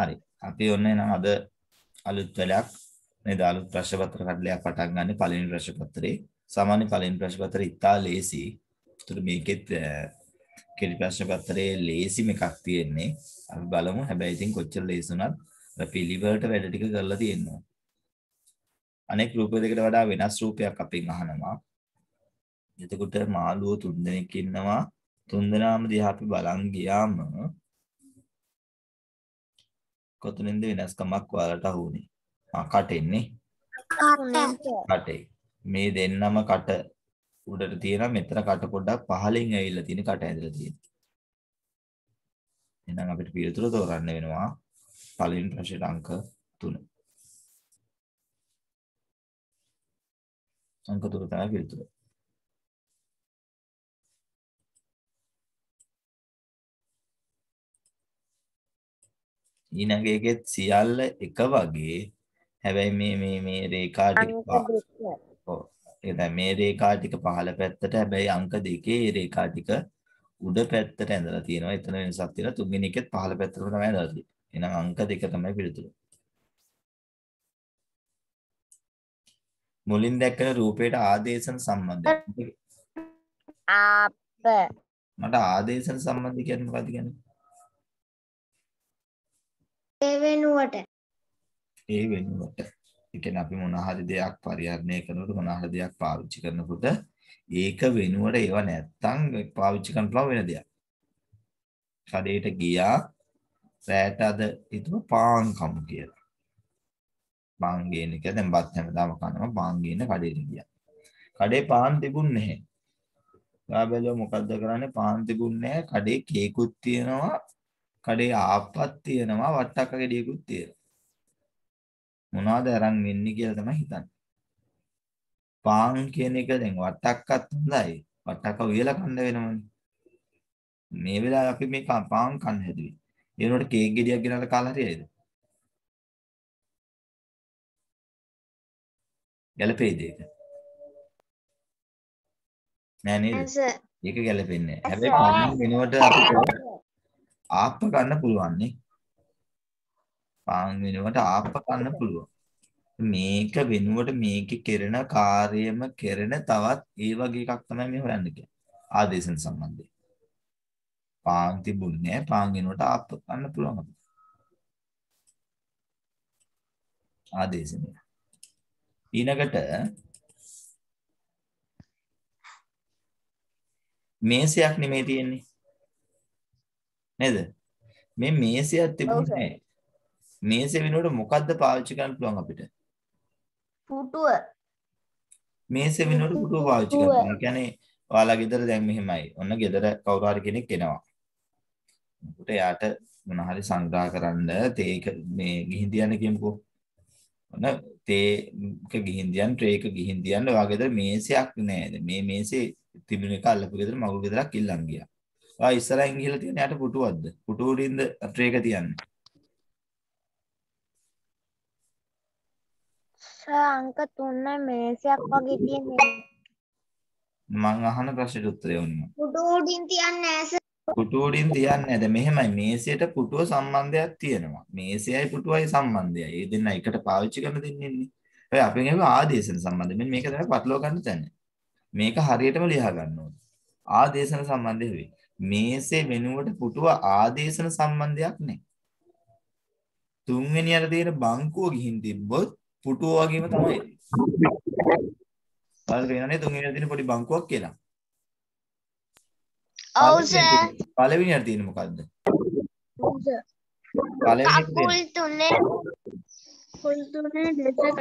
හරි. අපි ඔන්න එනම් අද අලුත් වැඩක් නේද අලුත් ප්‍රශ්න පත්‍ර කඩලයක් පටන් ගන්න පළවෙනි ප්‍රශ්න පත්‍රේ. සාමාන්‍ය පළවෙනි ප්‍රශ්න පත්‍රය ඉතා ලේසි. ඒතර මේකෙත් කෙලි ප්‍රශ්න පත්‍රයේ ලේසිම එකක් තියෙන්නේ. අපි බලමු. හැබැයි ඉතින් කොච්චර ලේසි වුණත් පිළිවෙලට වැඩ ටික කරලා තියෙනවා. අනෙක් රූප දෙකට වඩා වෙනස් රූපයක් අපෙන් අහනවා. එතකොට මාළුවෝ තුන් දෙනෙක් ඉන්නවා. තුන් දෙනාම දිහා අපි බලන් ගියාම කොතනින්ද වෙනස්කමක් ඔයාලට අහුනේ? ආ කටෙන්නේ. කටේ. මේ දෙන්නම කට උඩට තියෙනවා මෙතන කට පොඩ්ඩක් පහලින් ඇවිල්ලා තියෙන කට ඇදලා තියෙනවා. එහෙනම් අපිට පිළිතුර තෝරන්න වෙනවා පළවෙනි ප්‍රශ්නෙට අංක 3. අංක 3 තමයි පිළිතුර. ඊළඟ එකෙත් සියල්ල එක වගේ. හැබැයි මේ මේ මේ රේඛා ටික ඔව්. ඒ දැන් මේ රේඛා ටික පහළ පැත්තට හැබැයි අංක දෙකේ රේඛා ටික උඩ පැත්තට ඇඳලා තියෙනවා. එතන වෙනසක් තියෙනවා. තුන්වෙනි එකෙත් පහළ පැත්තට තමයි ඇඳලා තියෙන්නේ. එහෙනම් අංක දෙක තමයි පිළිතුර. මුලින් දැක්කන රූපයට ආදේශන සම්බන්ධය. ආප. මට ආදේශන සම්බන්ධය කියන්නේ මොකක්ද කියන්නේ ඒ වෙනුවට ඒ වෙනුවට ඒ කියන්නේ අපි මොන හරි දෙයක් පරිහරණය කරනකොට මොන හරි දෙයක් පාවිච්චි කරනකොට ඒක වෙනුවට ඒව නැත්තම් පාවිච්චි කරන්න පුළුවන් වෙන දෙයක්. කඩේට ගියා රැට අද හිතුව පාන් කමු කියලා. පාන් ගේන එක දැන් බත් හැමදාම කනවා පාන් ගේන කඩේට ගියා. කඩේ පාන් තිබුණේ නැහැ. ඔයා බැලුවා මොකද්ද කරන්නේ පාන් තිබුණේ නැහැ කඩේ කේකුත් තියෙනවා කඩේ ආප්පත් තියෙනවා වට්ටක්ක ගෙඩියකුත් තියෙනවා. මොනවද අරන් වෙන්නේ කියලා තමයි හිතන්නේ. පාන් කියන එක දැන් වට්ටක්කත් හොඳයි. වට්ටක්ක උයලා කන්න වෙනවනේ. මේ වෙලාවේ අපි මේ පාන් කන්න හැදුවේ. ඒ වුණාට කේක් ගෙඩියක් ගෙනල්ලා කාලා හරියයිද? ගැලපෙයිද ඒක? නෑ නේද? ඒක ගැලපෙන්නේ නෑ. හැබැයි පාන් වෙනුවට අපිට ආප්ප ගන්න පුළුවන් නේ. පාන් වෙනුවට ආප්ප ගන්න පුළුවන්. මේක වෙනුවට මේකේ කෙරෙන කාර්යම කෙරෙන තවත් ඒ වගේ එකක් තමයි මේ හොයන්න කියන්නේ. ආදේශන සම්බන්ධය. පාන් තිබුණේ පාන් වෙනුවට ආප්ප ගන්න පුළුවන් අපිට. ආදේශනය. ඊළඟට මේසයක් නෙමෙයි තියෙන්නේ. නේද? මේ මේසයක් තිබුණේ නැහැ. මේසෙ වෙනුවට මොකද්ද පාවිච්චි කරන්න පුළුවන් අපිට? පුටුව මේසෙ වෙනුවට පුටුව පාවිච්චි කරනවා. ඒ කියන්නේ ඔයාලා ගෙදර දැන් මෙහෙමයි. ඔන්න ගෙදර කවුරු හරි කෙනෙක් එනවා. උට යාට මොන හරි සංග්‍රහ කරන්න තේක මේ ගිහින් තියන්න කියමුකෝ. ඔන්න තේක ගිහින් තියන්න ට්‍රේක ගිහින් තියන්න ඔයා ගෙදර මේසයක් නෑද? මේ මේසේ තිබුණ එක අල්ලපු ගෙදර මගුල් ගෙදරක් ඉල්ලන් ගියා. ඔයා ඉස්සරහින් ගිහලා තියෙන යාට පුටුවක්ද? පුටුව උඩින්ද ට්‍රේක තියන්නේ? අංක තුන්න මේසයක් වගේ තියෙන්නේ මං අහන ප්‍රශ්නෙට උත්තරය ඔන්න. පුටු උඩින් තියන්නේ ඇස පුටුව උඩින් තියන්නේ නැද මෙහෙමයි මේසයට පුටුව සම්බන්ධයක් තියෙනවා. මේසයයි පුටුවයි සම්බන්ධයයි. ඒ දෙන්න එකට පාවිච්චි කරන දෙන්නේ නේ. ඔය අපෙන් ඒක ආදේශන සම්බන්ධය. මෙන්න මේක තමයි පටලවා ගන්න තැන. මේක හරියටම ලියා ගන්න ඕනේ. ආදේශන සම්බන්ධය වෙයි. මේසේ වෙනුවට පුටුව ආදේශන සම්බන්ධයක් නැහැ. තුන්වෙනියට තියෙන බංකුව ගිහින් තිබ්බොත් පුටුව වගේම තමයි. බලන්න වෙනනේ තුන්වෙනියට තියෙන පොඩි බංකුවක් කියලා. ඔව් සර් පළවෙනියට තියෙන මොකද්ද? පළවෙනියට තියෙන කකුල් තුනේ කකුල් තුනේ දෙසක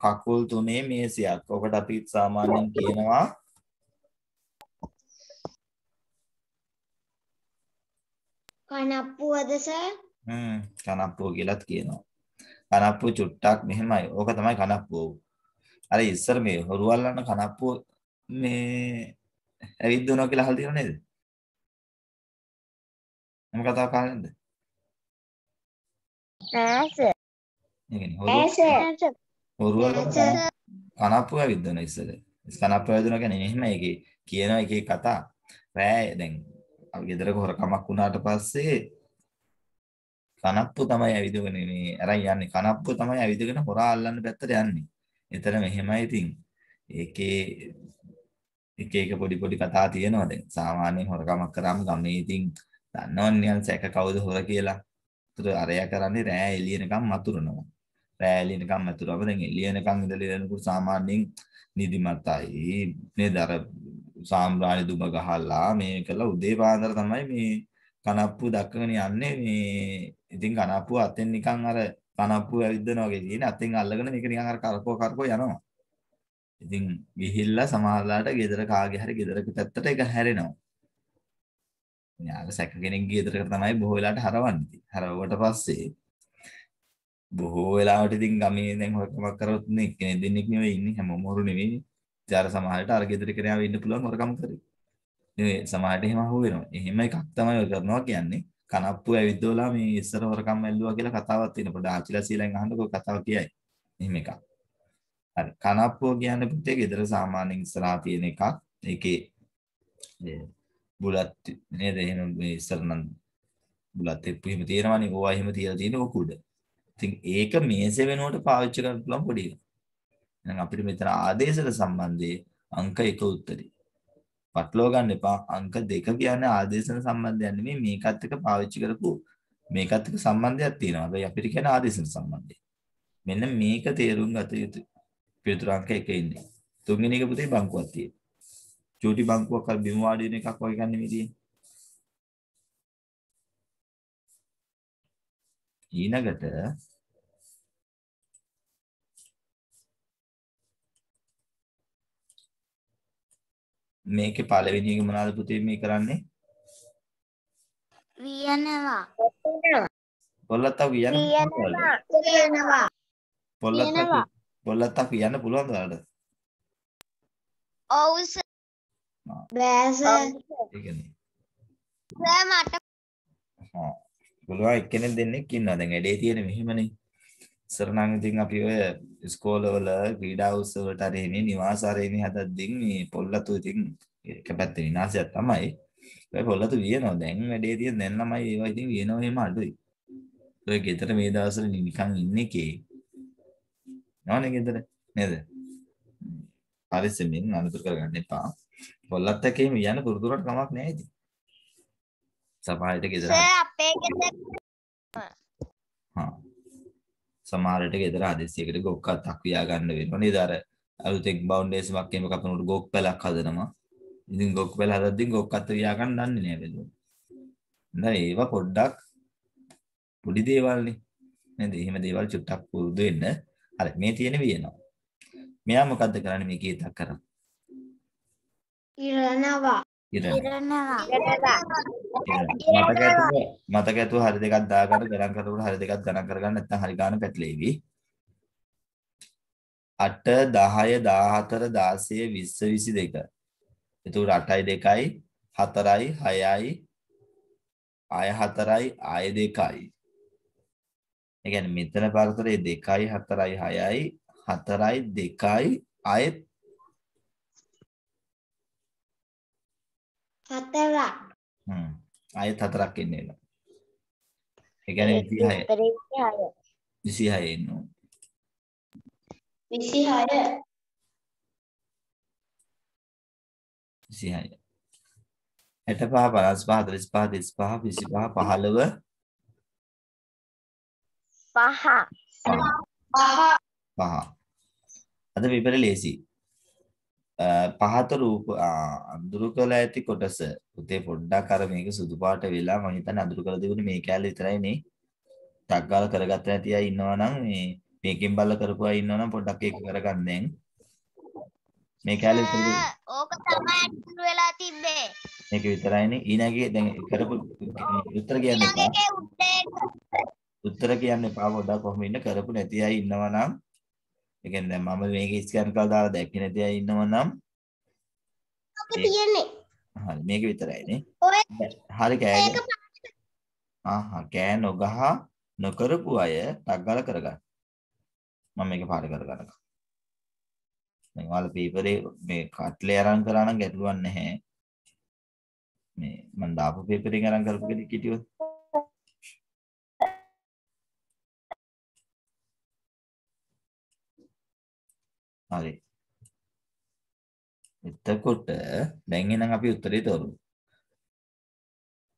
කකුල් තුනේ මේසයක්. ඔකට අපි සාමාන්‍යයෙන් කියනවා කනප්පුවද සර් හ්ම් කනප්පුව කියලාත් කියනවා. කනප්පුව චුට්ටක් මෙහෙමයි. ඕක තමයි කනප්පුව. අර ඉස්සර මේ හොරු අල්ලන්න කනප්පුව මේ ඇවිද්දනවා කියලා අහලා තියෙනව නේද? මම කතාව කාලේ නේද? නෑ සර් ඒ කියන්නේ හොරු හොරු කනප්පුව ඇවිද්දන ඉස්සර. කනප්පුව ඇවිද්දනවා කියන්නේ එහෙම ඒකේ කියන එකේ කතා. රෑ දැන් අපි ගෙදරක හොරකමක් වුණාට පස්සේ කනප්පු තමයි ඇවිදගෙන මේ අරන් යන්නේ කනප්පු තමයි ඇවිදගෙන හොරා අල්ලන්න පැත්තට යන්නේ. එතන මෙහෙමයි ඉතින්. ඒකේ එක එක පොඩි පොඩි කතා තියෙනවා දැන්. සාමාන්‍යයෙන් හොරකමක් කරාම ගමේ ඉතින් දන්නවන්නේ නිකන් සැක කවුද හොර කියලා. ඒතර අරයා කරන්නේ රෑ එළියනකම් මතුරනවා. රෑ එළියනකම් මතුරවම දැන් එළියනකම් ඉඳලා එනකොට සාමාන්‍යයෙන් නිදිමතයි නේද අර සාම්රාණි දුම ගහලා මේ කළා උදේ පාන්දර තමයි මේ කනප්පු දක්කගෙන යන්නේ මේ ඉතින් කනප්පුව අතෙන් නිකන් අර කනප්පුව ඇවිද්දනවා වගේ තියෙන අතෙන් අල්ලගෙන මේක නිකන් අර කරකෝ කරකෝ යනවා. ඉතින් ගිහිල්ලා සමහරලාට ගෙදර කාගේ හරි ගෙදරක පැත්තට ඒක හැරෙනවා. යාර සැක කෙනෙක් ගෙදරකට තමයි බොහෝ වෙලාවට හරවන්නේ. හරවුවට පස්සේ බොහෝ වෙලාවට ඉතින් ගමේ දැන් හොරකමක් කරොත් නේ කෙනෙක් දෙන්නෙක් නෙවෙයි ඉන්නේ හැමෝම හොරු නෙවෙයි. ඉතින් සමහරට අර ගෙදර කෙනාව ඉන්න පුළුවන් හොරකම් කරේ. නෙවෙයි සමහරට එහෙම අහු වෙනවා. එහෙම එකක් තමයි ඔය කරනවා කියන්නේ. කනප්පු ඇවිද්දෝලා මේ ඉස්සර හොරකම් ඇල්ලුවා කියලා කතාවක් තියෙනවා. පොඩ ආචිලා සීලෙන් අහන්නකෝ කතාව කියයි. එහෙම එකක්. හරි කනප්පුව කියන්නේ පුතේ ගෙදර සාමාන්‍යයෙන් ඉස්සරහා තියෙන එකක්. ඒකේ බුලත් නේද එහෙම මේ ඉස්සර නම් බුලත් එප්පු එහෙම තියෙනවනේ. ඕවා එහෙම තියලා තියෙන ඕක උඩ. ඉතින් ඒක මේසෙ වෙනුවට පාවිච්චි කරන්න පුළුවන් පොඩි එකක්. එහෙනම් අපිට මෙතන ආදේශක සම්බන්ධයේ අංක 1 උත්තරේ. පටලවා ගන්න එපා. අංක 2 කියන්නේ ආදේශන සම්බන්ධයක් නෙමෙයි මේකත් එක්ක පාවිච්චි කරපු මේකත් එක්ක සම්බන්ධයක් තියෙනවා. හැබැයි අපිට කියන ආදේශන සම්බන්ධය. මෙන්න මේක තේරුම් ගත යුතුයි. පිටුර අංක 1 ඉන්නේ. තුන්වෙනි එක පුතේ බංකුවක් තියෙනවා. චූටි බංකුවක් අර බිම වාඩි වෙන එකක් වගේ ගන්න මේ තියෙන්නේ. ඊළඟට මේකේ පළවෙනි එක මොනවද පුතේ මේ කරන්නේ? වියනවා. පොල්ලත්තක් කියන්න වියනවා. පොල්ලත්තක් පොල්ලත්තක් කියන්න පුළුවන්ද ඔයාලට? ඔව් සර් බෑස. ඒ කියන්නේ. සර් මට. හා පුළුවන් එක්කෙනෙක් දෙන්නෙක් ඉන්නවා. දැන් ඇඩේ තියෙන මෙහෙමනේ. නම් ඉතින් අපි ඔය ඉස්කෝලවල ක්‍රීඩා උත්සව වලට හරි මේ නිවාස හරි මේ හදද්දී මේ පොල්ලතු ඉතින් එක පැත්තේ විනාශයක් තමයි. ඒ පොල්ලතු වියනවා. දැන් වැඩේ තියෙන දැන් ළමයි ඒවා ඉතින් වියනවා එහෙම අඩුයි. ඔය ගෙදර මේ දවස්වල නිකන් ඉන්නේ කේ. නෝනේ ගෙදර නේද? පරිස්සමෙන් අනුතර කරගන්න එපා. පොල්ලත් එක්ක එහෙම යන පුරුදුරට කමක් නැහැ ඉතින්. සමහරවිට ගෙදර සර් අපේ ගෙදර හා සමහරට ගෙදර හදිස්සියකට ගොක්කක් තක්වියා ගන්න වෙනවා. නේද? අර අලුතෙන් බවුන්ඩේෂන්ක් එහෙම කපනකොට ගොක් පැලක් හදනවා. ඉතින් ගොක් පැල හදද්දී ගොක්කත් වියා ගන්න දන්නේ නැහැ බැලුවා නේද ඒවා පොඩ්ඩක් පොඩි දේවල්නේ. නේද? එහෙම දේවල් චුට්ටක් පුරුදු වෙන්න. හරි මේ තියෙන වියනවා. මෙයා මොකද්ද කරන්නේ? මේ කීතක් කරා? ඉරනවා ඉරනවා. මතක ඇතුව මතක ඇතුව හරි දෙකක් දාගන්න ගණන් කරනකොට හරි දෙකක් ගණන් කරගන්න නැත්නම් හරි ගාන පැටලෙවි. 8 10 14 16 20 22 එතකොට 8යි 2යි 4යි 6යි ආය 4යි ආය 2යි ඒ කියන්නේ මෙතන පරතරේ 2යි 4යි 6යි 4යි 2යි ආය හතරක් හ්ම් ආයෙත් හතරක් එන්න එනවා. ඒ කියන්නේ 26 26 එන්න ඕන. 26 26. 65 55 35 35 25 පහ පහ පහ. අද විපර ලේසි. පහත රූප අඳුරු කළ ඇති කොටස පුතේ පොඩ්ඩක් අර මේක සුදු පාට වෙලා මම හිතන්නේ අඳුරු කරලා තිබුණේ මේ කැලේ විතරයි නේ. ටක් ගාලා කරගත්ත නැති අය ඉන්නවා නම් මේ මේකෙන් බලලා කරපු අය ඉන්නවා නම් පොඩ්ඩක් ඒක කරගන්න දැන්. මේ කැලේ විතරයි ඕක තමයි අතුරු වෙලා තිබ්බේ මේක විතරයිනේ ඊනගේ දැන් කරපු උත්තර කියන්න එපා. උත්තර කියන්න එපා පොඩ්ඩක් කොහොම ඉන්න කරපු නැති අය ඉන්නවා නම් ඒ කියන්නේ දැන් මම මේක ස්කෑන් කරලා දාලා දැක්කේ නැති අය ඉන්නවා නම්. ඕක තියෙන්නේ. හරි මේක විතරයි නේ. ඔය හරි කෑ ඒක ආහා කෑ නොගහ නොකරපු අය ටක් ගාලා කරගන්න. මම මේක පාඩ කරගන්නම් දැන් ඔයාලා පේපරේ මේ කට්ලේ අරන් කරා නම් ගැටලුවක් නැහැ. මේ මම දාපු පේපරෙන් අරන් කරපු කෙනෙක් හිටියොත් හරි. එතකොට දැන් එහෙනම් අපි උත්තරේ තෝරමු.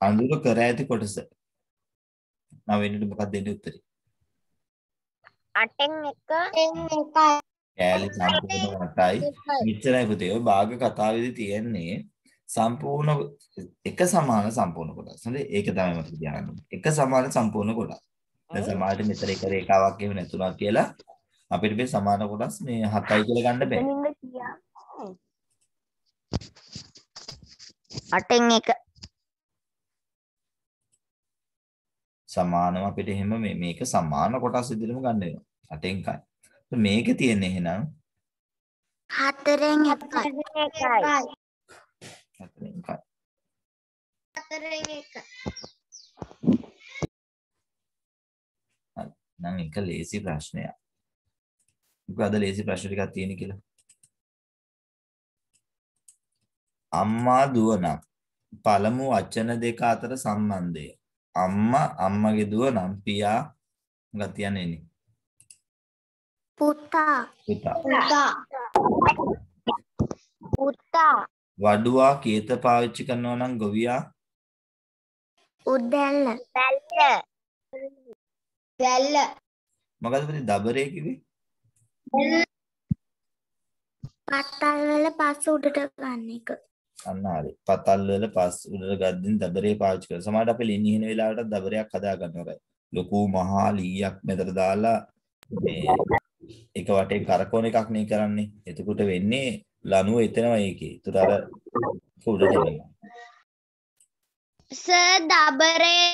අඳුර කර ඇති කොටස. මම වෙන්නට මොකක්ද දෙන්නේ උත්තරේ? අටෙන් එක කෑලි සම්පූර්ණ 8යි. මෙච්චරයි පුතේ. ඔය භාග කතාවේදී තියෙන්නේ සම්පූර්ණ එක සමාන සම්පූර්ණ කොටස්. හරි ඒක තමයි මට කියන්න. එක සමාන සම්පූර්ණ කොටස්. දැන් සමහරට මෙතන එක රේඛාවක් එහෙම නැතුණා කියලා අපිට මේ සමාන කොටස් මේ 7යි කියලා ගන්න බෑ. අටෙන් එක සමානව අපිට එහෙම මේ මේක සමාන කොටස් විදිහටම ගන්න වෙනවා. 8න් කයි. මේකේ තියෙන එහෙනම් හතරෙන් එකයි 4න් කයි. හතරෙන් එක නම් එක ලේසි ප්‍රශ්නයක්. අද ලේසි ප්‍රශ්න ටිකක් තියෙන කියලා. අම්මා දුව නම් පළමු වචන දෙක අතර සම්බන්ධය. අම්මා අම්මගේ දුව නම් පියා කියන්නේ එන්නේ? පුතා පුතා. පුතා පුතා වඩුවා කීත පාවිච්චි කරනවා නම් ගොවියා උදැල්ල බැල්ල බැල්ල මොකද පුතේ දබරේ කිව්වේ? පත්තල් වල පස් උඩට ගන්න එක අන්න හරි. පතල් වල පස් උඩට ගද්දින් දබරේ පාවිච්චි කරනවා. සමහරවිට අපි ලින් ඉහින වෙලාවට දබරයක් හදා ගන්නවා. ලොකු මහා ලීයක් මෙතන දාලා මේ එක වටේ කරකවන එකක් නේ කරන්නේ. එතකොට වෙන්නේ ලනුව එතනවා ඒකේ. ඒතර අර උඩට එනවා. සර් දබරේ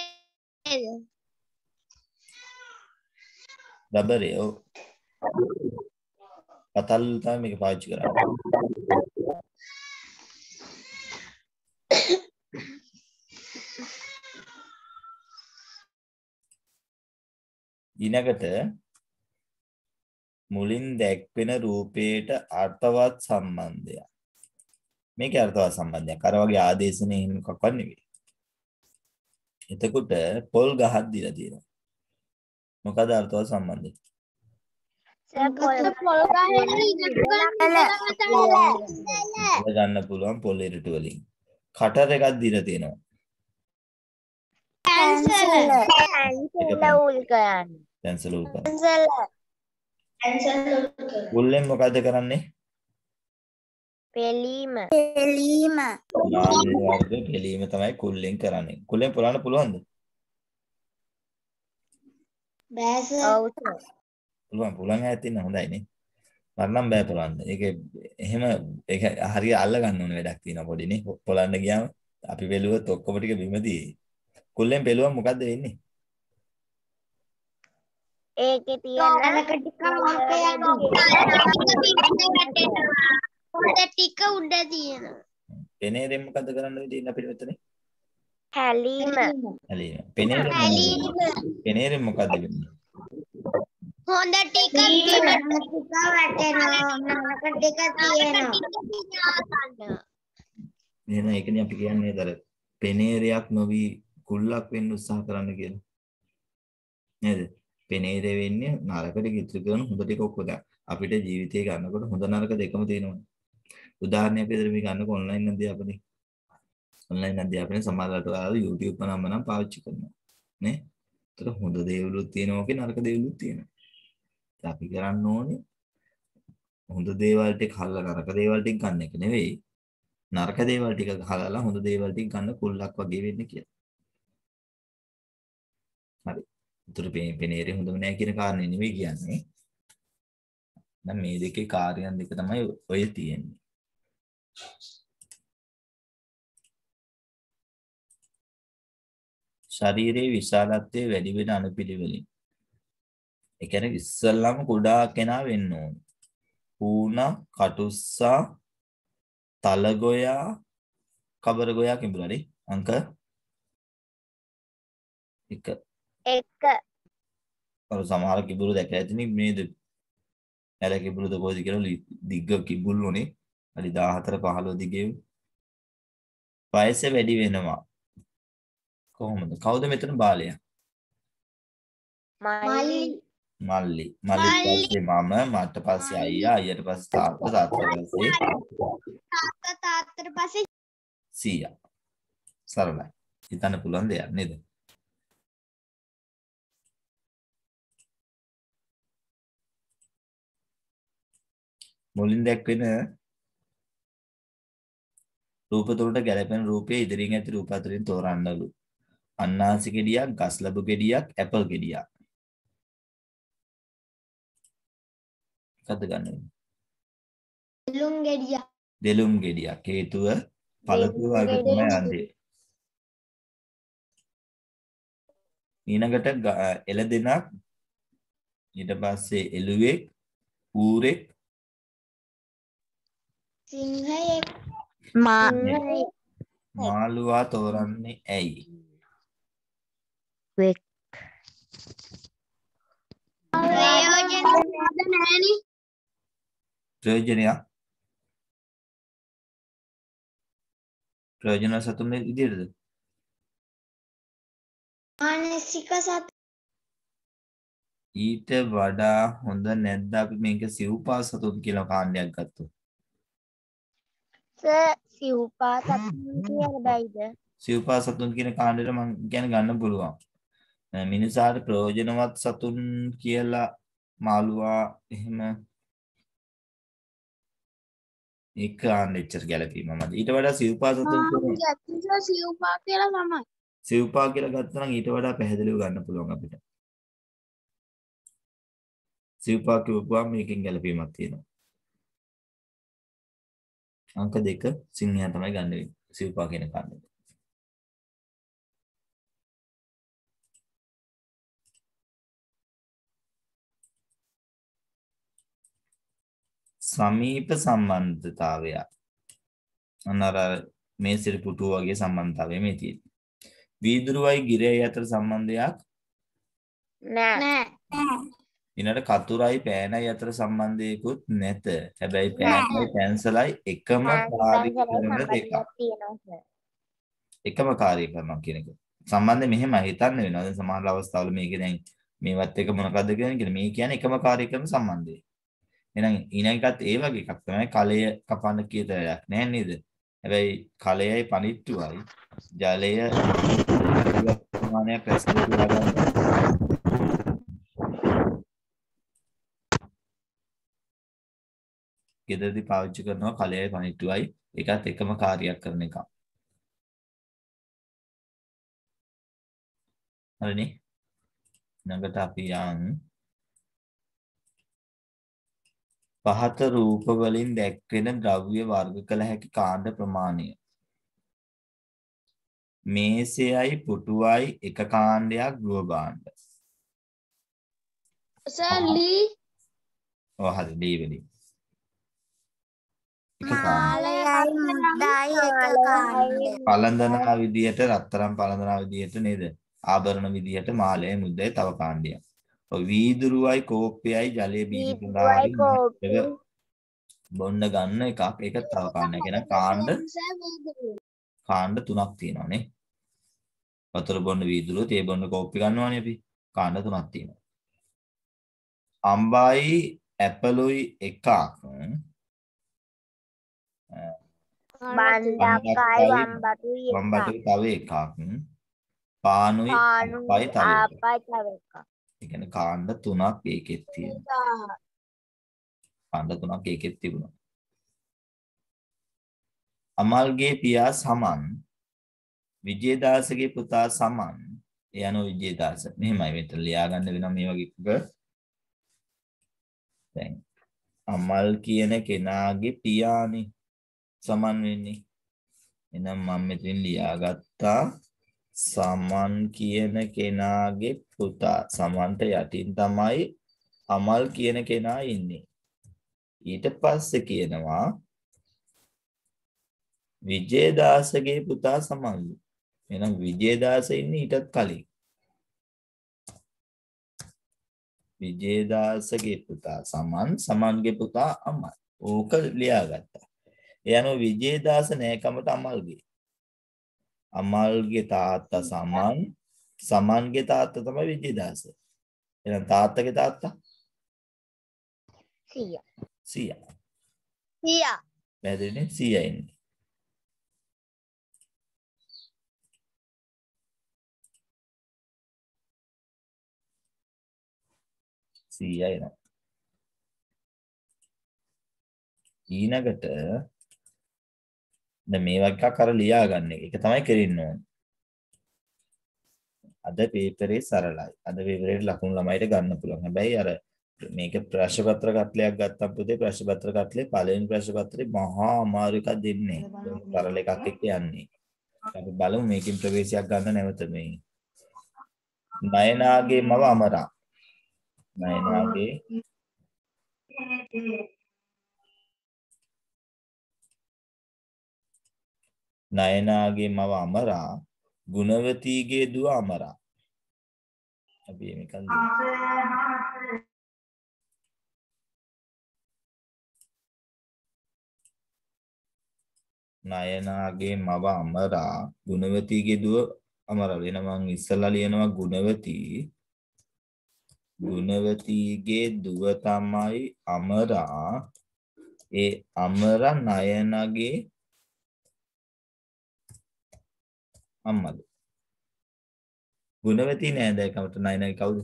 දබරේ ඔව්. පතල් තමයි මේක පාවිච්චි කරන්නේ. ඊළඟට මුලින් දැක්වෙන රූපයට අර්ථවත් සම්බන්ධය. මේකේ අර්ථවත් සම්බන්ධයක් අර වගේ ආදේශනේ එහෙම මොකක්වත් නෙවෙයි. එතකොට පොල් ගහක් දීලා තියෙනවා. මොකද අර්ථවත් සම්බන්ධය? ගන්න පුළුවන් පොල් ඉරටු වලින්. කටර් එකක් දීලා තියෙනවා. උල් කරන්න පැන්සල උල් කරන. උල්ලෙන් මොකද කරන්නේ? පෙලීම පෙලීම පිළීම තමයි කුල්ලෙන් කරන්නේ. කුල්ලෙන් පුරන්න පුළුවන්ද? බෑස ඔව් සර් පුළුවන් පුළුවන් ඈත් ඉන්න හොඳයි නේ. මරනම් බෑ පුරන්න. ඒක එහෙම ඒක හරිය අල්ල ගන්න ඕන වැඩක් තියෙනවා පොඩි නේ. පොලන්න ගියාම අපි බැලුවොත් ඔක්කොම ටික බිමදී. කුල්ලෙන් බැලුවම මොකද්ද වෙන්නේ? ඒකේ තියෙන ටික උඩ ටික උඩ තියෙනවා පෙනේරෙන් මොකද්ද කරන්න වෙන්නේ අපිට මෙතන? හැලීම හැලීම. පෙනේරෙන් පෙනේරෙන් මොකද්ද වෙන්නේ? හොඳ ටික ටික වැටෙනවා නරක ටික තියෙනවා එහෙනම් ඒකනේ අපි කියන්නේ දර පෙනේරයක් නොවි කුල්ලක් වෙන්න උත්සාහ කරන්න කියලා. නේද? පෙනේරේ වෙන්නේ නරකට ඉතුරු කරන හොඳ ටික ඔක්කොම දැන් අපිට ජීවිතේ ගන්නකොට හොඳ නරක දෙකම තියෙනවා. උදාහරණයක් විදිහට මේක ගන්නකො ඔන්ලයින් අධ්‍යාපනය. ඔන්ලයින් අධ්‍යාපනය සමහරවිට ඔයාලා YouTube නම නම් පාවිච්චි කරනවා. නේ? ඒතර හොඳ දේවලුත් තියෙනවා ඔකේ නරක දේවලුත් තියෙනවා. අපි කරන්න ඕනේ හොඳ දේවල් ටික හල්ලා නරක දේවල් ටික ගන්න එක නෙවෙයි. නරක දේවල් ටික හලලා හොඳ දේවල් ටික ගන්න කුල්ලක් වගේ වෙන්නේ කියලා. හරි. උතුරු පෙනේරේ හොඳම නෑ කියන කාරණේ නෙවෙයි කියන්නේ. දැන් මේ දෙකේ කාර්යයන් දෙක තමයි ඔය තියෙන්නේ. ශරීරයේ විශාලත්වය වැඩි වෙන අනුපිළිවෙලින්. ඒ කියන්නේ ඉස්සල්ලාම කුඩා කෙනා වෙන්න ඕන. ඌණ, කටුස්සා, තලගොයා, කබරගොයා කිඹුලානේ. අංක 1. එක අර සමහර කිඹුරු දැක ඇතිනේ නේද? ඇල කිඹුරුද කොහෙද කියලා දිග්ග කිඹුල්ලෝනේ. අඩි 14 15 දිගේ. වයස වැඩි වෙනවා. කොහොමද? කවුද මෙතන බාලයා? මල්ලි මල්ලි. මල්ලි පස්සේ මම මට පස්සේ අයියා අයියට පස්සේ තාත්තා තාත්තට පස්සේ තාත්තා තාත්තට පස්සේ සීයා. සරලයි. හිතන්න පුළුවන් දෙයක් නේද? මුලින් දැක්වෙන රූප තුනට ගැලපෙන රූපය ඉදිරියෙන් ඇති රූප අතරින් තෝරන්නලු. අන්නාසි ගෙඩියක් ගස් ලැබු ගෙඩියක් ඇපල් ගෙඩියක් මොකද්ද ගන්න වෙන්නේ? ලුම් ගෙඩිය දෙලුම් ගෙඩියක්. හේතුව පළතුරු වර්ග තමයි යන්නේ. ඊළඟට එළදෙනක් ඊට පස්සේ එළුවෙක් ඌරෙක්. සිංහයෙක්. මාළුවා තෝරන්නේ ඇයි? වෙක්. ප්‍රයෝජන නෑනේ ප්‍රයෝජනයක්. ප්‍රයෝජන සතුන් විදිහටද? මානසික සත ඊට වඩා හොඳ නැද්ද අපි මේක සිව්පා සතුන් කියලා කාණ්ඩයක් ගත්තොත්? සිව්පා සතුන් කියන බැයිද? සිව්පා සතුන් කියන කාණ්ඩෙට මම ගැන ගන්න පුළුවන්. මිනිසාට ප්‍රයෝජනවත් සතුන් කියලා මාළුවා එහෙම ඒක ආන්න එච්චර ගැලපීම මදි. ඊට වඩා සිව්පා සතුන් ඇත්තට සිව්පා කියලා තමයි. සිව්පා කියලා ගත්තා නම් ඊට වඩා පැහැදිලිව ගන්න පුළුවන් අපිට. සිව්පා කිව්වම මේකෙන් ගැලපීමක් තියෙනවා. අංක දෙක සිංහයා තමයි ගන්න වෙන්නේ. සිව්පා කියන කාණ්ඩෙට සමීප සම්බන්ධතාවය අන්න අර මේ සිරිපුටුව වගේ සම්බන්ධතාවය මේ තියෙන්නේ. වීදුරුවයි ගිරේ අතර සම්බන්ධයක් නෑ ඊළඟට කතුරයි පෑනයි අතර සම්බන්ධයකුත් නැත. හැබැයි පෑනයි පැන්සලයි එකම කාර්ය කරන දෙකක්. තියෙනවා එකම කාර්ය කරනවා කියන එක. සම්බන්ධය මෙහෙම හිතන්න වෙනවා. දැන් සමහර අවස්ථාවල මේක දැන් මේවත් එක මොනකද්ද කියන්නේ මේ කියන්නේ එකම කාර්ය කරන සම්බන්ධය. එහෙනම් ඊළඟටත් ඒ වගේ එකක් තමයි කලය කපන්න කීත වැඩක් නෑ නේද? හැබැයි කලයයි පනිට්ටුවයි ජලය ප්‍රමාණයක් රැස් කරලා ගන්න. ගෙදරදී පාවිච්චි කරනවා කලයයි පනිට්ටුවයි ඒකත් එකම කාර්යයක් කරන එක. හරිනේ? ළඟට අපි යන් පහත රූප වලින් දැක්වෙන ද්‍රව්‍ය වර්ග කළ හැකි කාණ්ඩ ප්‍රමාණය. මේසයයි පුටුවයි එක කාණ්ඩයක් ගෘහ භාණ්ඩ. සලි ඔව් හරි දී වෙලී. පළඳනා විදියට රත්තරන් පළඳනා විදියට නේද? ආභරණ විදියට මාලය මුද්දයි තව කාණ්ඩයක්. වීදුරුවයි කෝප්පයයි ජලයේ බීජ කෝප්පෙයි. බොන්න ගන්න එකක් ඒක තව කාණ්ඩයක්. එහෙනම් කාණ්ඩ කාණ්ඩ තුනක් තියෙනවා නේ. වතුර බොන්න වීදුරුව, තේ බොන්න කෝප්පි ගන්නවානේ අපි. කාණ්ඩ තුනක් තියෙනවා. අම්බායි ඇපලුයි එකක්. බණ්ඩක්කයි වම්බටුයි වම්බටු තව එකක්. පානුයි. ආපයි තව එකක් ඒ කියන්නේ කාණ්ඩ තුනක් ඒකෙත් තියෙනවා. කාණ්ඩ තුනක් ඒකෙත් තිබුණා. අමල්ගේ පියා සමන් විජේදාසගේ පුතා සමන් ඒ අනුව විජේදාස. මෙහෙමයි මෙතන ලියා ගන්න වෙනවා මේ වගේ එකක දැන් අමල් කියන කෙනාගේ පියානේ. සමන් වෙන්නේ. එහෙනම් මම මෙතන ලියාගත්තා. සමන් කියන කෙනාගේ පුතා. සමන්ට යටින් තමයි අමල් කියන කෙනා ඉන්නේ. ඊට පස්සේ කියනවා විජේදාසගේ පුතා සමල්ලු එහෙනම් විජේදාස ඉන්නේ ඊටත් කලින්. විජේදාසගේ පුතා සමන් සමන්ගේ පුතා අමල්. ඕක ලියාගත්තා. ඒ අනුව විජේදාස නෑකමට අමල්ගේ. අමල්ගේ තාත්තා සමන් සමන්ගේ තාත්තා තමයි විජේදාස එහෙනම් තාත්තගේ තාත්තා සිය 100. සිය පැහැදිලිනේ 100 ඉන්නේ. සීයයි එනවා. ඊනකට දැන් මේ වගේ එකක් අර ලියා ගන්න එක. ඒක තමයි කරන්න ඕනේ. අද පේපරේ සරලයි. අද පේපරේට ලකුණු ළමයිට ගන්න පුළුවන්. හැබැයි අර මේක ප්‍රශ්න පත්‍ර කටලයක් ගත්තම් පුතේ ප්‍රශ්න පත්‍ර කටලේ පළවෙනි ප්‍රශ්න පත්‍රේ මහා අමාරු එකක් දෙන්නේ. සරල එකක් එක්ක යන්නේ. අපි බලමු මේකෙන් ප්‍රවේශයක් ගන්න නැවත මේ. නයනාගේ මව අමරා. නයනාගේ නයනාගේ මව අමරා ගුණවතීගේ දුව අමරා. අපි මේකන් නයනාගේ මව අමරා ගුණවතීගේ දුව අමරා. වෙන මං ඉස්සලා ලියනවා ගුණවතී. ගුණවතීගේ දුව තමයි අමරා. ඒ අමර නයනගේ අම්මද? ගුණවතී නෑදෑකමට නයනගේ කවුද?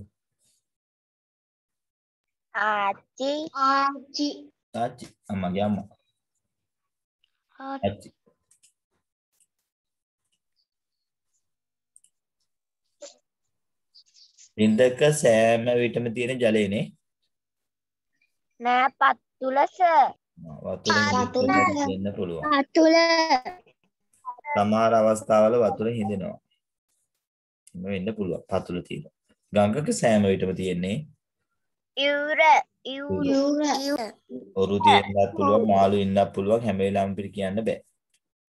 ආච්චි. ආච්චි. තාච්චි අම්මගේ අම්මා. ආච්චි. ඉන්දක සෑම විටම තියෙන ජලයනේ? නෑ පත්තුලස. වතුර දෙන්න පුළුවන්. අතුල සමහර අවස්ථාවල වතුර හිඳෙනවා. එහෙම වෙන්න පුළුවන්. පතුල තියෙනවා. ගංගක සෑම විටම තියෙන්නේ ඉවුරු යුර ඔරු තියෙන්නත් පුළුවන් මාළු ඉන්නත් පුළුවන් හැම වෙලාවෙම පිට කියන්න බෑ.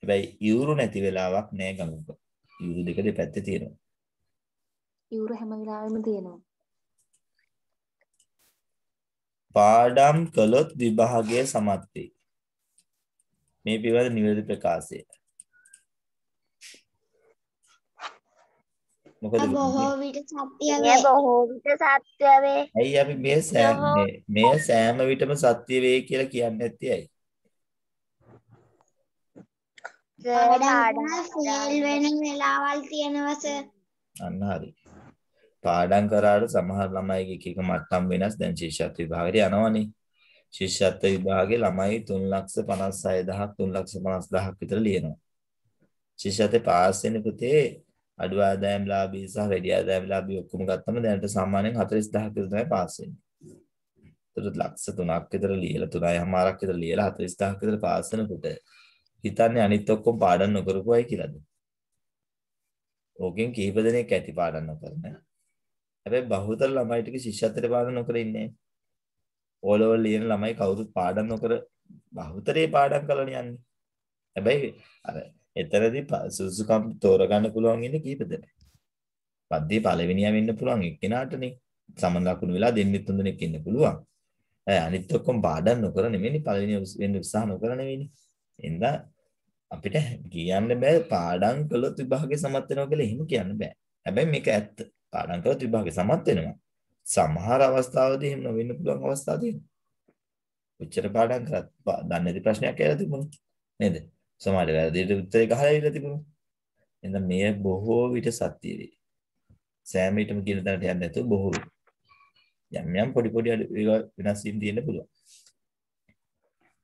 හැබැයි ඉවුරු නැති වෙලාවක් නෑ ගඟක ඉවුරු දෙක දෙපැත්තේ තියෙනවා. ඉවුර හැම වෙලාවෙම තියෙනවා. පාඩම් කළොත් විභාගය සමත් වේ. මේ පිළිබඳ නිවැරදි ප්‍රකාශය. මොකද බොහෝ විට සත්‍ය මේ වේ බොහෝ විට සත්‍ය වේ ඇයි අපි මේ සෑම මේ- සෑම විටම සත්‍ය වේ කියලා කියන්නේ නැත්තේ ඇයි? පාඩම් ෆේල් වෙන වෙලාවල් තියෙනවස අන්න හරි. පාඩම් කරාට සමහර ළමයිගේ එක එක මට්ටම් වෙනස්. දැන් ශිෂ්‍යත්ව විභාගෙට යනවනේ. ශිෂ්‍යත්ව විභාගේ ළමයි 356000ක් 350000ක් විතර ලියනවා. ශිෂ්‍යත්වයේ පාස් වෙන පුතේ අඩු ආදායම්ලාභී සහ වැඩි ආදායම්ලාභී ඔක්කොම ගත්තම දැනට සාමාන්‍යයෙන් 40000ක් විතර තමයි පාස් වෙන්නේ. ඒතර ලක්ෂ 3ක් විතර ලියලා 3.5ක් විතර ලියලා 40000ක් විතර පාස් වෙනකොට හිතන්නේ අනිත් ඔක්කොම පාඩම් නොකරපු අය කියලාද? ඕකෙන් කිහිප දෙනෙක් ඇති පාඩම් නොකරන. හැබැයි බහුතර ළමයි ටික ශිෂ්‍යත්වයට පාඩම් නොකර ඉන්නේ. ඕලෙවල් ලියන ළමයි කවුරුත් පාඩම් නොකර බහුතරේ පාඩම් කරලා යන්නේ. හැබැයි අර එතරදී ප- සුදුසුකම් තෝරගන්න පුළුවන් ඉන්නේ කීප දෙනෙක්. පද්දේ පළවෙනියා වෙන්න පුළුවන් එක්කෙනාටනේ. සමන් ලකුණු වෙලා දෙන්නෙත් තුන් දෙනෙක් ඉන්න පුළුවන්. ඈ අනිත් ඔක්කොම පාඩම් නොකර නෙමෙයි පළවෙනි වෙන්න උත්සාහ නොකර නෙවෙයිනේ. එහෙනම් අපිට කියන්න බෑ පාඩම් කළොත් විභාගේ සමත් වෙනවා කියලා එහෙම කියන්න බෑ. හැබැයි මේක ඇත්ත. පාඩම් කළොත් විභාගේ සමත් වෙනවා. සමහර අවස්ථාවලදී එහෙම නොවෙන්න පුළුවන් අවස්ථා තියෙනවා. උච්චර පාඩම් කරත් පා- දන්නේ නැති ප්‍රශ්නයක් කියලා තිබුණා. නේද? සමහර වැරදිට උත්තරේ ගහලා ඉවිල්ලා තිබුණා. එහෙනම් මේ බොහෝ විට සත්‍ය වේ. සෑම විටම කියන තැනට යන්නේ නැතුව බොහෝ විට. යම් යම් පොඩි පොඩි වෙනස් වීම් තියෙන්න පුළුවන්.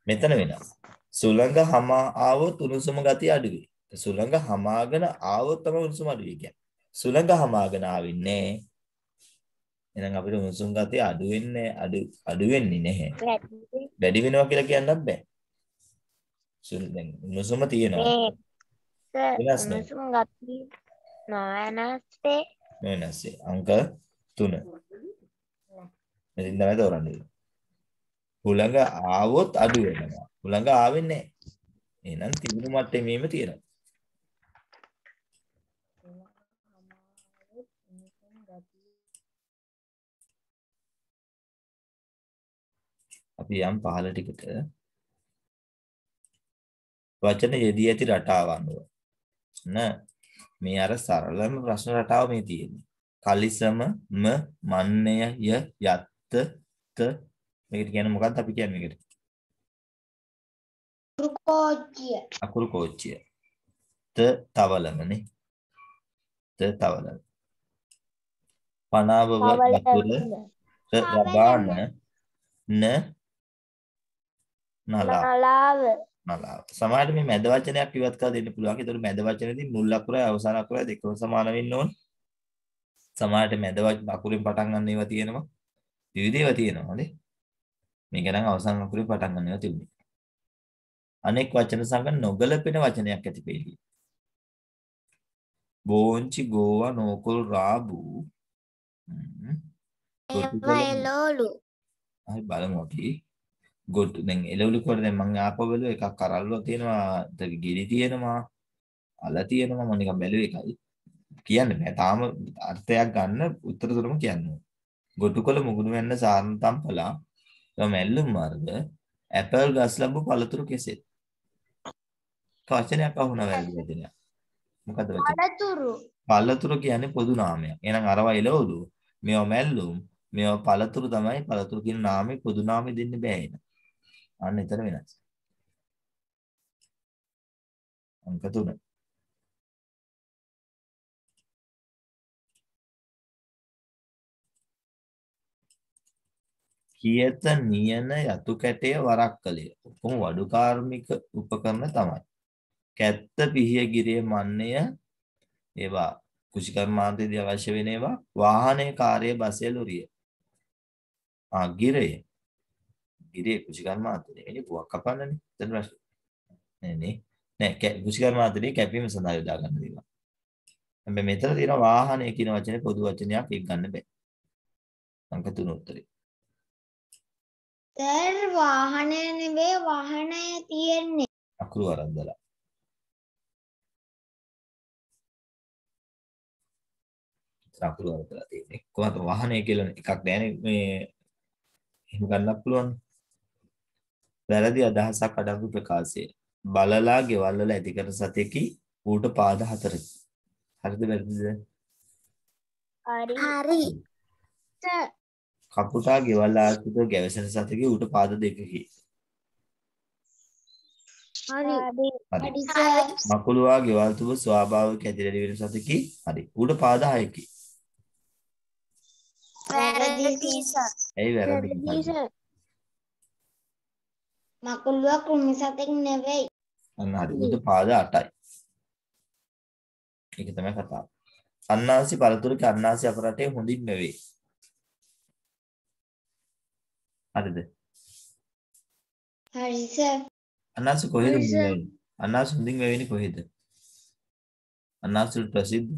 මෙතන වෙනස්. සුළඟ හමා ආවොත් උණුසුම ගතිය අඩු වේ. සුළඟ හමාගෙන ආවොත් තමයි උණුසුම අඩු වෙන්නේ. සුළඟ හමාගෙන ආවෙන්නේ එහෙනම් අපිට උණුසුම් ගතිය අඩු වෙන්නේ අඩු අඩු වෙන්නේ නැහැ. වැඩි වෙනවා කියලා කියන්නත් බෑ. උණුසුම තියෙනවා. උණුසුම් ගතිය නොවැනස්සේ වෙනස්සේ. අංක 3. මෙතෙන් තමයි තෝරන්නේ. හුළඟ ආවොත් අඩු වෙනවා. හුළඟ ආවෙන්නේ නැහැ. එහෙනම් තිබුණු මට්ටමේම තියෙනවා. අපි යම් පහළ ටිකට වචන යෙදී ඇති රටාව අනුව. න. මේ අර සරලම ප්‍රශ්න රටාව මේ තියෙන්නේ. කලිසම ම මන්නය ය යත්ත ත මේකට කියන්නේ මොකක්ද අපි කියන්නේ මේකට? කෝච්චිය අකුරු කෝච්චිය ත තවලමනේ ත තවලම. පනාවව වතුර රබාන න. නලා නලාව නලාව සමහරට මේ මැද වචනයක් ඉවත් කරලා දෙන්න පුළුවන්. ඒතකොට මැද වචනේදී මුල් අකුරයි අවසාන අකුරයි දෙකම සමාන වෙන්න ඕන. සමහරට මැද අකුරෙන් පටන් ගන්න ඒවා තියෙනවා. විවිධ ඒවා තියෙනවා නේ. මේක නම් අවසාන අකුරෙන් පටන් ගන්න ඒවා තිබුණේ. අනෙක් වචන සංග නොගැලපෙන වචනයක් ඇති වෙයි. බෝංචි ගෝවා නෝකොල් රාබු. ඒවා එලෝලු හරි බලමු අපි. ගොඩ දැන් එළවලු කොට දැන් මම ආපහු බැලුවා එකක් කරල්ලෝ තියෙනවා ගිරි තියෙනවා අල තියෙනවා මම නිකන් බැලුවේ එකයි. කියන්න බෑ තාම අර්ථයක් ගන්න උත්තර තුනම කියන්න. ගොටුකොළ මුගුරු වෙන්න සාන්තම් පලා මැල්ලුම් මාර්ග ඇපල් ගස් ලැබු පළතුරු කෙසෙත්. වචනයක් අහුණා වැරදි වචනයක් මොකද්ද වචන? පළතුරු. පළතුරු කියන්නේ පොදු නාමයක්. එහෙනම් අරවා එළවලු. මේවා මැල්ලුම් මේවා පළතුරු තමයි. පළතුරු කියන නාමේ පොදු නාමෙ දෙන්න බෑ එන අන්න එතන වෙනස්. අංක 3 කියත නියන යතු කැටය වරක් කළේ. ඔක්කොම වඩු කාර්මික උපකරණ තමයි. කැත්ත පිහිය ගිරිය මන්නය ඒවා කුෂිකර්මාන්තයේදී අවශ්‍ය වෙන ඒවා. වාහනේ කාර්ය බසය ලොරිය. ආ ගිරය. ගිරේ කුෂිකර්මාන්තේ නෙවෙයි පුවක් කපන්නනේ. එතන ප්‍රශ්න. නේ නේ. නෑ කුෂිකර්මාන්තේ කැපීම සඳහා යොදා ගන්න දේවල්. හැබැයි මෙතන තියෙන වාහනේ කියන වචනේ පොදු වචනයක් එක් ගන්න බෑ. අංක 3 උත්තරේ. සර් වාහනය නෙවෙයි වාහනය තියෙන්නේ. අකුරු වරද්දලා. අකුරු වරද්දලා තියෙන්නේ. කොහොමද? වාහනය කියලා එකක් දැනේ මේ එහෙම ගන්නත් පුළුවන් වැරදි අදහසක් අඩංගු ප්‍රකාශය. බලලා ගෙවල් වල ඇති කරන සතෙකි ඌට පාද හතරකි. හරිද වැරදිද? හරි. හරි. කපුටා ගෙවල් ආශ්‍රිතව ගැවසෙන සතෙකි ඌට පාද දෙකකි. හරි. මකුළුවා ගෙවල් තුව ස්වාභාවික ඇතිරෙලි වෙන සතෙකි. හරි. ඌට පාද හයකි. වැරදි සර් ඇයි වැරදි? වැරදි සර් මකුළුවා කෘමි සතෙක් නෙවෙයි. අන්න හරි ඌට පාද 8යි ඒක තමයි කතාව. අන්නාසි පළතුරු කන්නාසි අප රටේ හොඳින් නෙවෙයි. හරිද? හරි සර් අන්නාසි කොහෙද. වෙන්නේ? අන්නාසි හොඳින් වෙවෙන්නේ කොහෙද? අන්නාසි ප්‍රසිද්ධ?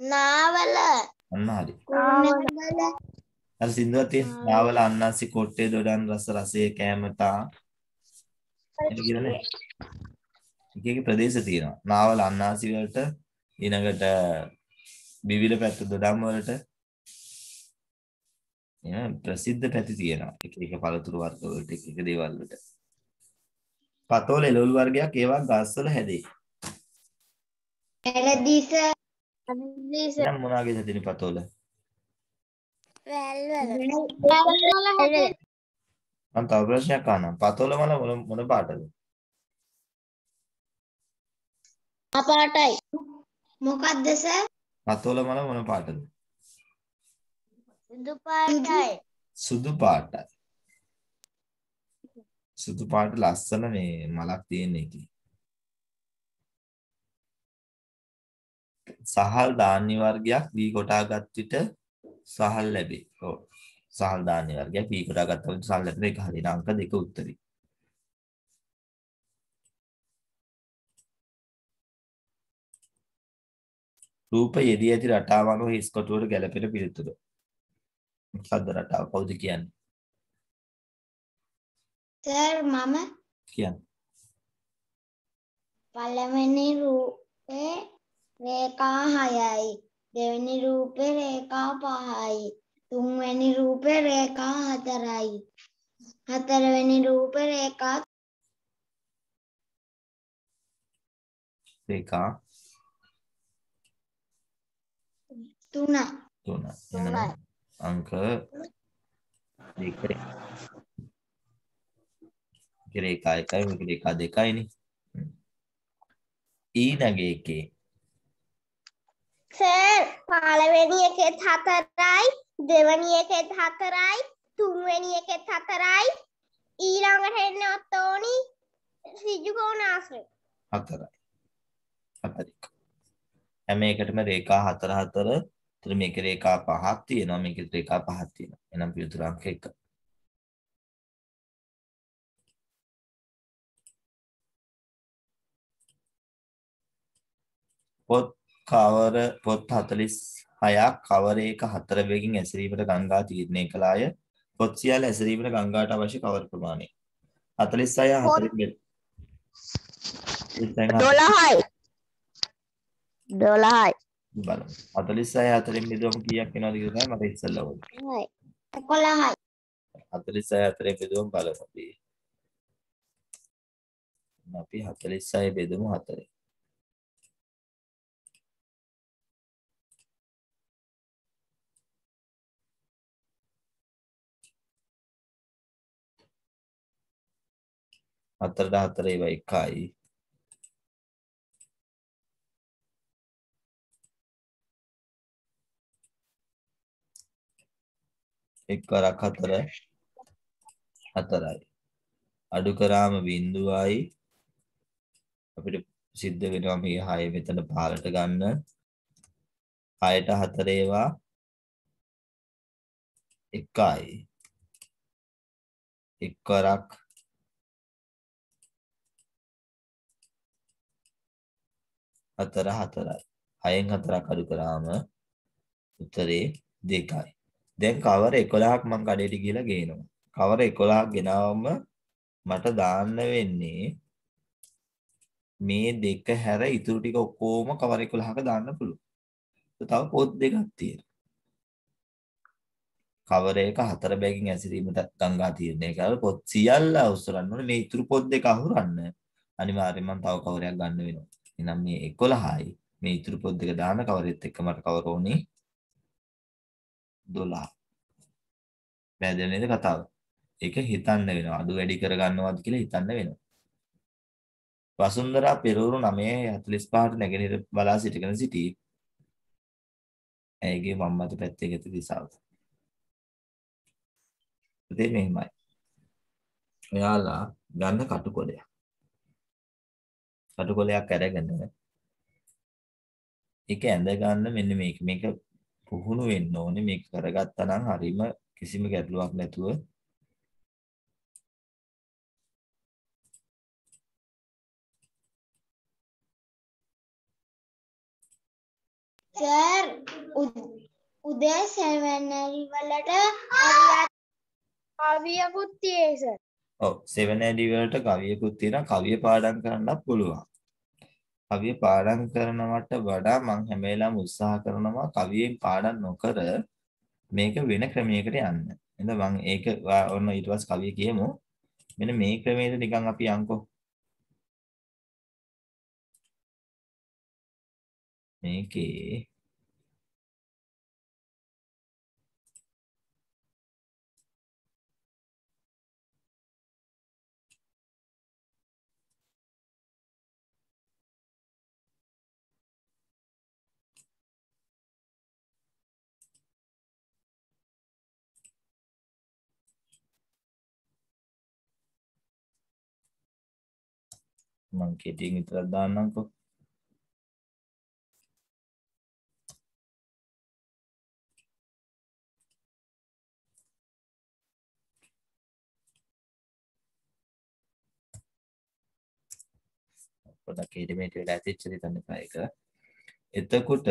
නාවල. අන්න හරි. කුරුණෑගල අර සින්දුවක් තියෙන නාවල අන්නාසි කොට්ටේ දොඩන් රස රසයේ කෑමතා එහෙම කියලා නෑ එක එක ප්‍රදේශ තියෙනවා. නාවල අන්නාසි වලට ඊළඟට බිවිල පැත්ත දොඩම් වලට. එහෙම ප්‍රසිද්ධ පැති තියෙනවා. එක එක පළතුරු වර්ග වලට එක එක දේවල් වලට. පතෝල එළවලු වර්ගයක් ඒවා ගස්වල හැදේ. සර් දැන් මොනවාගේ හැදෙන පතෝල වැල් මම තව ප්‍රශ්නයක් අහනවා පතෝල මල මොන මොන පාටද? අපාටයි මොකක්ද සර් පතෝල මල මොන පාටද? සුදු පාටයි. සුදු පාටයි. සුදු පාට ලස්සන මේ මලක් තියෙන එකේ. සහල් ධාන්‍ය වර්ගයක් දී කොටාගත් විට සහල් ලැබේ. ඔව්. සහල් ධාන්‍ය වර්ගයක් දී කොටාගත් විට සහල් ලැබෙන එක හරියට අංක දෙක උත්තරේ. රූප යෙදී ඇති රටාව අනුව හිස් කොටුවට ගැලපෙන පිළිතුර. මොකක්ද රටාව කවුද කියන්නේ? සර් මම කියන්නේ. පළවෙනි රූපේ රේඛා 6යි දෙවෙනි රූපේ රේඛා 5යි තුන්වෙනි රූපේ රේඛා 4යි හතරවෙනි රූපේ රේඛා රේඛා. තුන. තුනයි. එහෙනම් අංක. මේක රේඛා එකයි මේක රේඛා දෙකයිනේ. ඊළඟ එකේ සර් පළවෙනි එකෙත් හතරයි දෙවෙනි එකෙත් හතරයි තුන්වෙනි එකෙත් හතරයි ඊළඟට එන්න ඔත්තෝනි ඍජු කෝණාශ්‍රය. හතරයි. හතරයි. හැම එකටම රේඛා හතර හතර. ඒතර මේකේ රේඛා පහක් තියෙනවා මේකේ රේඛා පහක් තියෙනවා. එහෙනම් පිළිතුර අංක 1. පොත් කවර පොත් 46ක් කවර එක හතර වේගින් ඇසිරීමට ගංගා තීරණය කළාය. පොත් සියල්ල ඇසිරීමට ගංගාට අවශ්‍ය කවර ප්‍රමාණය? 46 හතරින් බෙද. දැන් දොළහයි දොළහයි බලමු. 46 හතරින් බෙදුවම කීයක් එනවද කියලා මට ඉස්සෙල්ලා ඕනේ. එකොළහයි 46 හතරෙන් බෙදුවම බලමු අපි. අපි 46 බෙදමු 4. හතරට හතර ඒවා එකයි. එක් කරක් හතර හතරයි. අඩු කරාම බිඳුවයි අපිට සිද්ධ වෙනවා මේ 6 මෙතන පහලට ගන්න. 6ට 4 ඒවා එකයි. එක් හතර හතරයි. 6න් 4ක් අඩු කරාම උත්තරේ 2යි. දැන් කවර 11ක් මම කඩේට ගිහලා ගේනවා. කවර 11ක් ගෙනාවම මට දාන්න වෙන්නේ මේ දෙක හැර ඉතුරු ටික ඔක්කොම කවර 11ක දාන්න පුළුවන්. තව පොත් දෙකක් තියෙනවා. කවර එක හතර බැගින් ඇසිරීමට ගංගා තීරණය කරලා පොත් සියල්ල අවසරන්න ඕනේ මේ ඉතුරු පොත් දෙක අහුරන්න අනිවාර්යෙන්ම මම තව කවරයක් ගන්න වෙනවා. එහෙනම් මේ 11යි මේ ඉතුරු පොත් දෙක දාන කවරෙත් එක්ක මට කවර ඕනේ 12. පැහැදිලි නේද කතාව? ඒක හිතන්න වෙනවා. අඩු වැඩි කරගන්නවද කියලා හිතන්න වෙනවා. වසුන්දරා පෙරවරු 9:45ට නැගෙනහිර බලා සිටගෙන සිටි. ඇයගේ වම් අත පැත්තේ ගත දිශාව. ඉතින් මෙහෙමයි. ඔයාලා ගන්න කටුකොලයක්. කටුකොලයක් අරගෙන ඒක ඇඳ ගන්න මෙන්න මේක. මේක පුහුණු වෙන්න ඕනේ. මේක කරගත්තා නම් හරීම කිසිම ගැටලුවක් නැතුව. සර් උදේ සෙවනරි වලට කවියකුත් තියේ සර්. ඔව් 7AD වලට කවියකුත් තියෙනවා කවිය පාඩම් කරන්නත් පුළුවන්. කවිය පාඩම් කරනවට වඩා මම හැම වෙලාවෙම උත්සාහ කරනවා කවියෙන් පාඩම් නොකර මේක වෙන ක්‍රමයකට යන්න. එහෙනම් මම ඒක වා- ඔන්න ඊට පස්සේ කවිය කියමු. මෙන්න මේ ක්‍රමයට නිකන් අපි යන්කෝ. මේකේ මං කෙටියෙන් විතරක් දාන්නම්කෝ. පොඩක් ඊටමේට වෙලා ඇතිච්ච දෙන්න එපා ඒක. එතකොට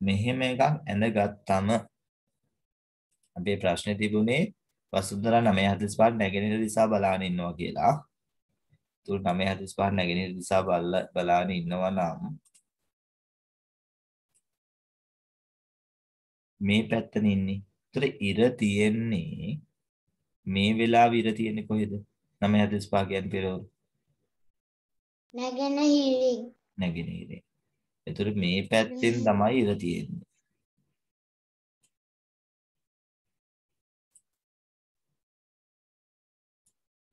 මෙහෙම එකක් ඇඳගත්තම අපේ ප්‍රශ්නේ තිබුණේ වසුන්දරා 945 නැගෙනහිර දිසා බලාගෙන ඉන්නවා කියලා. තුර 945 නැගෙනහිර දිසා බල බලාගෙන ඉන්නවා නම් මේ පැත්තන ඉන්නේ. ඒතර ඉර තියෙන්නේ මේ වෙලාවේ ඉර තියෙන්නේ කොහෙද? 945 කියන්නේ පෙරවරු. නැගෙන හිරින් නැගෙනහිරෙන්. එතකොට මේ පැත්තෙන් තමයි ඉර තියෙන්නේ.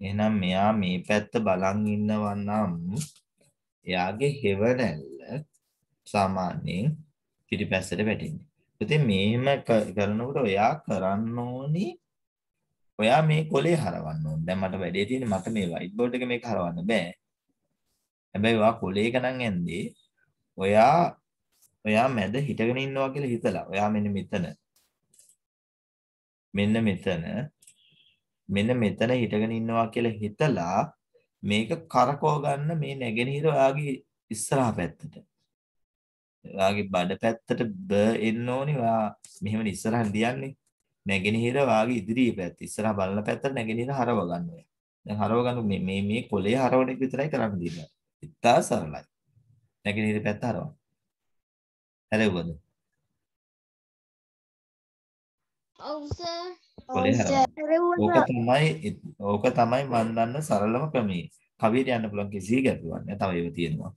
එහෙනම් මෙයා මේ පැත්ත බලන් ඉන්නවා නම් එයාගේ හෙවණැල්ල සාමාන්‍යයෙන් පිටිපැස්සට වැටෙන්නේ. ඉතින් මෙහෙම ක- කරනකොට ඔයා කරන්න ඕනි ඔයා මේ කොලේ හරවන්න ඕනේ. දැන් මට වැඩේ තියෙන්නේ මට මේ white board එක මේක හරවන්න බෑ. හැබැයි ඔයා කොලේක නම් ඇන්දේ ඔයා ඔයා මැද හිටගෙන ඉන්නවා කියලා හිතලා. ඔයා මෙන්න මෙතන. මෙන්න මෙතන. මෙන්න මෙතන හිටගෙන ඉන්නවා කියලා හිතලා මේක කරකව ගන්න මේ නැගෙනහිර ඔයාගේ ඉස්සරහා පැත්තට. ඔයාගේ බඩ පැත්තට බ එන්න ඕනි. ඔයා මෙහෙම ඉස්සරහින් දියන්නේ. නැගෙනහිර වාගේ ඉදිරියේ පැත්ත ඉස්සරහා බලන පැත්තට නැගෙනහිර හරව ගන්න ඔය. දැන් හරව ගන්න මේ මේ මේ කොලේ හරවන එක විතරයි කරන්න දෙන්නේ. ඉතා සරලයි. නැගෙනහිර පැත්ත හරවන්න. හැරෙව්වද? ඔව් සර් කොලේ හරවන්න. ඕක තමයි ඕක තමයි මම දන්න සරලම ක්‍රමය. කවියට යන්න පුළුවන් කිසි ගැටලුවක් නැහැ. තව ඒවා තියෙනවා.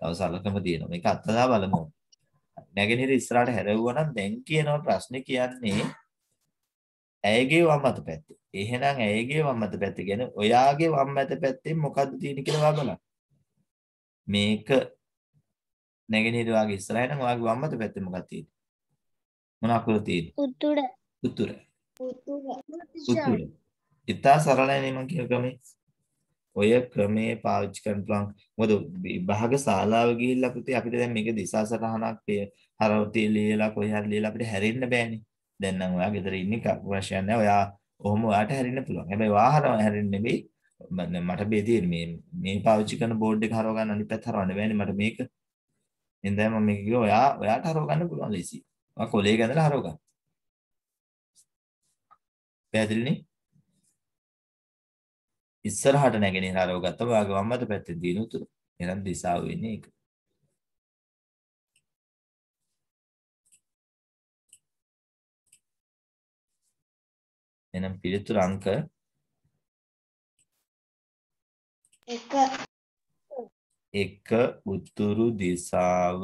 තව සරලකම තියෙනවා. මේක අත්දැක බලමු. නැගෙනහිර ඉස්සරහට හැරෙව්වා නම් දැන් කියනවා ප්‍රශ්නේ කියන්නේ ඇයගේ වම් අත පැත්තේ. එහෙනම් ඇයගේ වම් අත පැත්තේ කියන්නේ ඔයාගේ වම් අත පැත්තේ මොකද්ද තියෙන්නේ කියලා බලන්න. මේක නැගෙනහිර වාගේ ඉස්සරහට නම් ඔයාගේ වම් අත පැත්තේ මොකක්ද තියෙන්නේ? මොන අකුර තියෙන්නේ? උතුර උතුර. උතුර උතුර. ඉතා සරලයි නේ මම කියන ක්‍රමේ. ඔය ක්‍රමේ පාවිච්චි කරන්න පුළුවන්. මොකද විභාග ශාලාව ගිහිල්ලා පුතේ අපිට දැන් මේක දිසා සටහනක් හරවතේ ලියලා කොහේ හරි ලියලා අපිට හැරෙන්න බෑනේ. දැන් නම් ඔයා ගෙදර ඉන්නේ ප්‍රශ්නයක් නැහැ. ඔයා ඔහොම ඔයාට හැරෙන්න පුළුවන්. හැබැයි වාහන හැරෙන්න නෙමෙයි. ම- මට බේ තියෙන්නේ මේ මේ පාවිච්චි කරන බෝඩ් එක හරව ගන්න අනිත් පැත්ත හරවන්න බෑනේ මට මේක. එඳයි මම මේක කිව්වා ඔයා ඔයාට හරව ගන්න පුළුවන් ලේසි. ඔයා කොලේ ගඳලා හරව ගන්න. පැහැදිලිනේ? ඉස්සරහට නැගෙන හරව ගත්තම ඔයාගේ වම් අත පැත්තේ දින උතුර. එහෙනම් දිශාව වෙන්නේ ඒක. එහෙනම් පිළිතුරු අංක එක එක උතුරු දිශාව